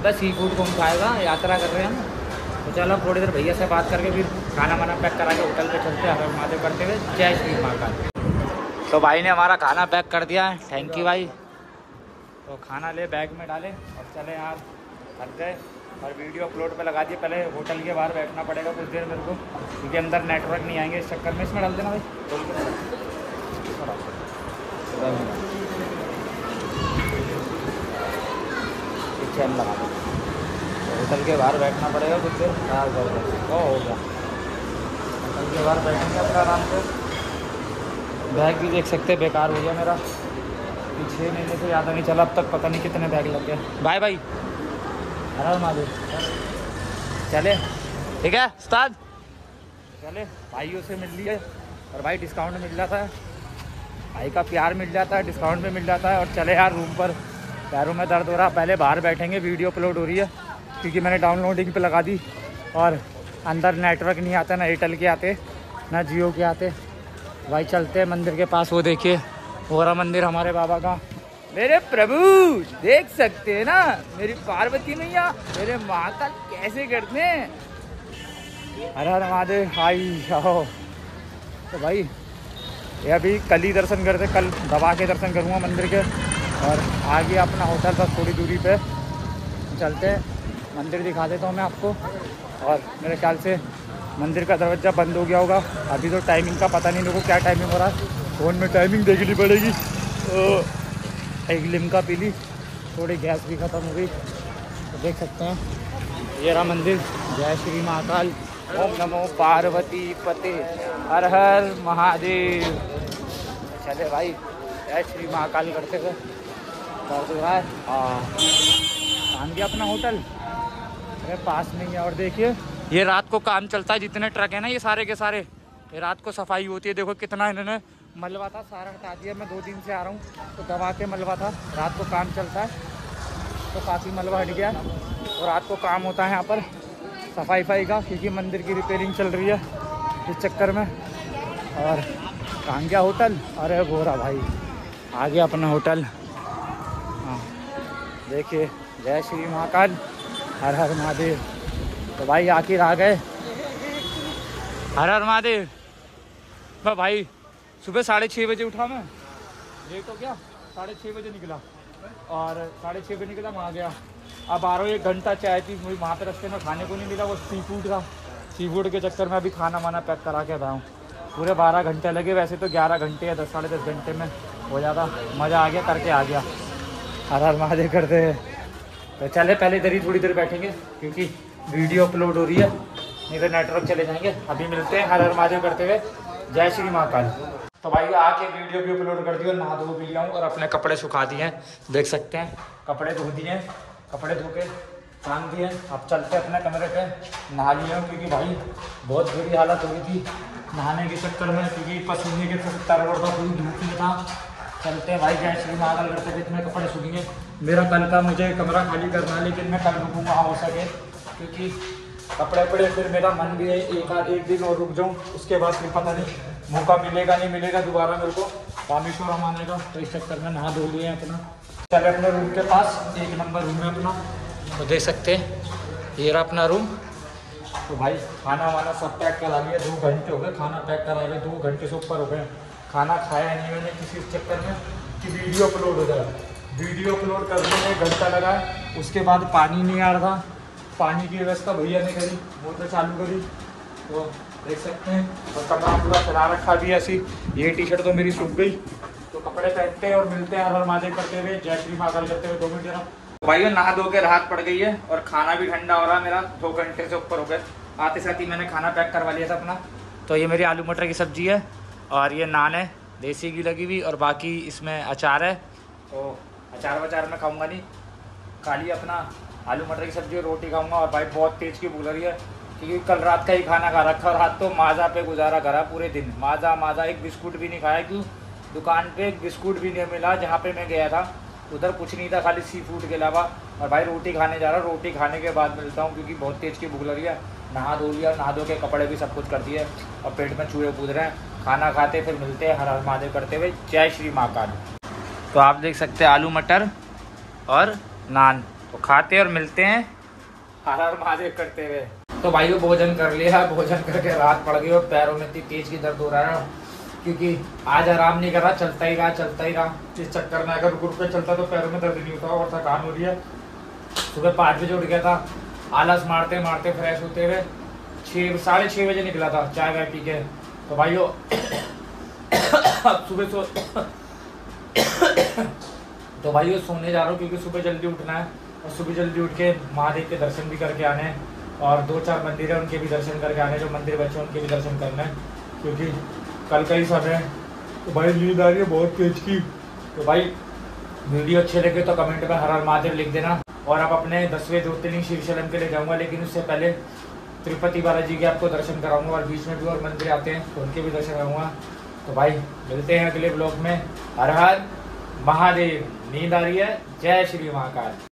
बस सी फ़ूड कौन खाएगा, यात्रा कर रहे हैं हम। तो चलो, थोड़ी देर भैया से बात करके फिर खाना वाना पैक करा के होटल पे चलते हैं हर महादेव करते हुए। जय श्री महाकाल। तो भाई ने हमारा खाना पैक कर दिया है। थैंक यू भाई। तो खाना ले बैग में डाले और चले यार थक गए। और वीडियो अपलोड पे लगा दिए। पहले होटल के बाहर बैठना पड़ेगा कुछ देर मेरे को, क्योंकि अंदर नेटवर्क नहीं आएँगे इस चक्कर में। इसमें डाल देना भाई। चैन लगा होटल के बाहर बैठना पड़ेगा कुछ देर। कर हो गया। होटल के बाहर बैठेंगे अपना आराम से। बैग भी देख सकते हैं, बेकार हो गया मेरा। छः महीने से ज़्यादा नहीं चला, अब तक पता नहीं कितने बैग लग गए। Bye bye. हरा महादेव चले। ठीक है, उस्ताद। चले। भाइयों से मिल लिए, और भाई डिस्काउंट मिल जाता है। भाई का प्यार मिल जाता है डिस्काउंट भी मिल जाता है, और चले यार रूम पर। पैरों में दर्द हो रहा, पहले बाहर बैठेंगे वीडियो अपलोड हो रही है, क्योंकि मैंने डाउनलोडिंग पे लगा दी, और अंदर नेटवर्क नहीं आता, ना एयरटेल के आते, ना जियो के आते। भाई चलते हैं मंदिर के पास। वो देखिए हो रहा मंदिर हमारे बाबा का। मेरे प्रभु देख सकते हैं ना मेरी पार्वती मैया मेरे महाकाल कैसे करते हैं? हर हर महादेव हाई आओ। तो भाई ये अभी कल ही दर्शन करते कल दबा के दर्शन करूँगा मंदिर के। और आगे अपना होटल बस थोड़ी दूरी पे। चलते मंदिर दिखा देता हूँ मैं आपको। और मेरे ख्याल से मंदिर का दरवाज़ा बंद हो गया होगा। अभी तो टाइमिंग का पता नहीं मेरे को क्या टाइमिंग हो रहा है। फ़ोन में टाइमिंग देखनी पड़ेगी। एक लिमका पी ली थोड़ी गैस भी ख़त्म हो गई। तो देख सकते हैं। ये रहा मंदिर। जय श्री महाकाल। ओम नमो पार्वती पते। हर हर महादेव। चले भाई, जय श्री महाकाल करते हुए। कर दो यार हाँ। गया अपना होटल। अरे पास में ही है, और देखिए। ये रात को काम चलता है, जितने ट्रक है ना ये सारे के सारे। ये रात को सफ़ाई होती है, देखो कितना इन्होंने मलबा था, सारा हटा दिया, मैं दो दिन से आ रहा हूँ तो दबा के मलबा था। रात को काम चलता है तो काफ़ी मलबा हट गया, और रात को काम होता है यहाँ पर सफ़ाई फाई का, क्योंकि मंदिर की रिपेयरिंग चल रही है इस चक्कर में। और कहाँ गया होटल? अरे गोरा भाई, आ गया अपना होटल। हाँ देखिए, जय श्री महाकाल, हर हर महादेव। तो भाई आखिर आ गए। हर हर महादेव। मैं भाई, सुबह साढ़े छः बजे उठा मैं। लेट हो गया, साढ़े छः बजे निकला। और साढ़े छः बजे निकला वहाँ गया। अब आ रहा हूँ एक घंटा चाय पी, मुझे वहाँ पे रास्ते में खाने को नहीं मिला, वो सी फ़ूड था। सी फ़ूड के चक्कर में अभी खाना वाना पैक करा के आया हूँ। पूरे बारह घंटे लगे, वैसे तो ग्यारह घंटे या दस, साढ़े दस घंटे में हो जाता। मज़ा आ गया, करके आ गया। हर हर महादेव करते हैं। तो चले, पहले इधर ही थोड़ी देर बैठेंगे, क्योंकि वीडियो अपलोड हो रही है, नहीं तो नेटवर्क चले जाएँगे। अभी मिलते हैं, हर हर महादेव करते हुए। जय श्री महाकाल। तो भाई, आके वीडियो भी अपलोड कर दी और नहा धो भी लिया और अपने कपड़े सुखा दिए हैं। देख सकते हैं, कपड़े धो दिए कपड़े धो के टांग दिए अब चलते हैं अपने कमरे पे, नहा लिए क्योंकि भाई बहुत बुरी हालत हो गई थी नहाने के चक्कर में, क्योंकि पसीने के तर था पूरी धूप में था। चलते हैं भाई, जय श्री महाकाल करते हुए इतने कपड़े सूखेंगे मेरा कल का मुझे कमरा खाली करना है, लेकिन मैं कल रुकूँगा हो सके क्योंकि कपड़े पड़े, फिर मेरा मन भी है एक आध एक दिन और रुक जाऊँ। उसके बाद फिर पता नहीं, मौका मिलेगा नहीं मिलेगा दोबारा मेरे को। रामेश्वरम आने का तो इस चक्कर में नहा धो लिए अपना। चले अपने रूम के पास, एक नंबर रूम है अपना। तो देख सकते हैं, ये रहा अपना रूम। तो भाई, खाना वाना सब पैक करा लिया दो घंटे हो गए खाना पैक करा लिया दो घंटे से ऊपर हो गए। खाना खाया नहीं मैंने किसी चक्कर में, कि वीडियो अपलोड हो जाए। वीडियो अपलोड करने में घंटा लगा, उसके बाद पानी नहीं आ रहा। पानी की व्यवस्था भैया ने करी, मोटर चालू करी तो देख सकते हैं। और कमरा पूरा चला रखा भी ऐसी ये टी शर्ट तो मेरी सूख गई। तो कपड़े पहनते हैं और मिलते हैं हर महादेव करते हुए। जय श्री महाकाल करते हुए दो मिनट जरा। भाई नहा धो के राहत पड़ गई है और खाना भी ठंडा हो रहा है मेरा। दो घंटे से ऊपर हो गए। आते साथ ही मैंने खाना पैक करवा लिया था अपना। तो ये मेरी आलू मटर की सब्ज़ी है और ये नान है। देसी घी लगी हुई और बाकी इसमें अचार है। तो अचार वचार मैं खाऊँगा नहीं। खाली अपना। आलू मटर की सब्ज़ी और रोटी खाऊँगा और भाई बहुत तेज की भूल रही है, क्योंकि कल रात का ही खाना खा रखा और रात तो माजा पे गुजारा करा पूरे दिन। माजा माजा, एक बिस्कुट भी नहीं खाया क्यों? दुकान पे एक बिस्कुट भी नहीं मिला जहाँ पे मैं गया था। उधर कुछ नहीं था, खाली सी फ़ूड के अलावा। और भाई रोटी खाने जा रहा रोटी खाने के बाद मिलता हूँ क्योंकि बहुत तेज़ की भूख लग रही है। नहा धो लिया, नहा धो के कपड़े भी सब कुछ कर दिए और पेट में चूहे कूद रहे हैं। खाना खाते फिर मिलते हैं, हर हर महादेव करते हुए। जय श्री महाकाल। तो आप देख सकते हैं आलू मटर और नान। तो खाते और मिलते हैं। हर हर महादेव करते हुए। तो भाई भोजन कर लिया, भोजन करके रात पड़ गई और पैरों में इतनी तेज की दर्द हो रहा है क्योंकि आज आराम नहीं कर रहा, चलता ही रहा, चलता ही रहा। इस चक्कर में अगर रुक चलता तो पैरों में दर्द नहीं होता और थकान हो रही है। सुबह पाँच बजे उठ गया था, आलस मारते मारते फ्रेश होते हुए छः साढ़े छः बजे निकला था, चाय वाय पी के। तो भाई वो अब सुबह सो तो भाई वो सोने जा रहा हूँ क्योंकि सुबह जल्दी उठना है। और सुबह जल्दी उठ के महादेव के दर्शन भी करके आने हैं और दो चार मंदिर है, उनके भी दर्शन करके आने, जो मंदिर बच्चे उनके भी दर्शन करना। क्योंकि कल का ही समय है। तो भाई, नींद आ रही है बहुत तेज की। तो भाई, वीडियो अच्छे लगे तो कमेंट में हर हर महादेव लिख देना। और आप अपने दसवें ज्योतिर्लिंग श्रीशैलम के लिए जाऊँगा, लेकिन उससे पहले तिरुपति बालाजी के आपको दर्शन कराऊँगा और बीच में भी और मंदिर आते हैं तो उनके भी दर्शन कराऊँगा। तो भाई, मिलते हैं अगले ब्लॉग में। हर हर महादेव। नींद आ रही है। जय श्री महाकाल।